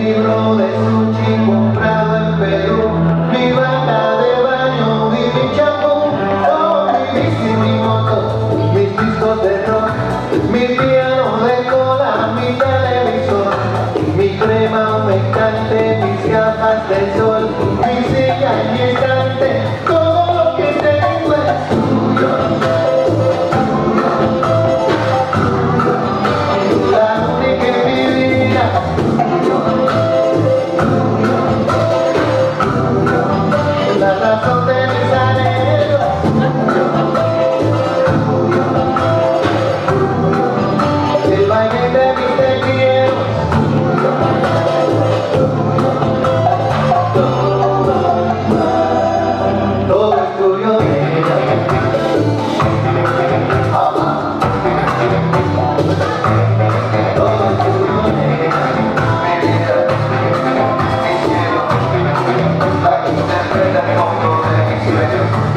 libro de sushi comprado en Perú, mi bata de baño y mi champú, oh, mi bici, mi moto, mis discos de rock,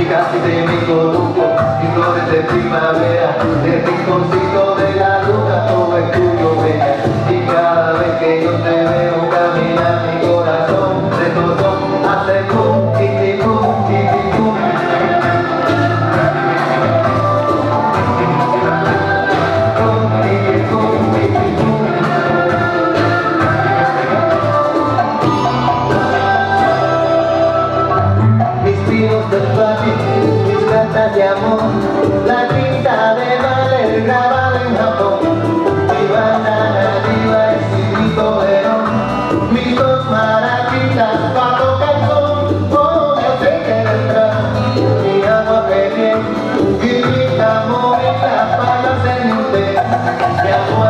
casi de mi columpio, y flores de primavera, el rinconcito de la luna, todo es tuyo, bella. Y cada vez que yo te veo caminar, mi mis cartas de amor, la tinta de Valer grabada en Japón, viva es mi torero, mis dos maraquitas pa' tocar son, oh, yo sé que vendrá, mi agua que bien, y mi camorita para hacer mi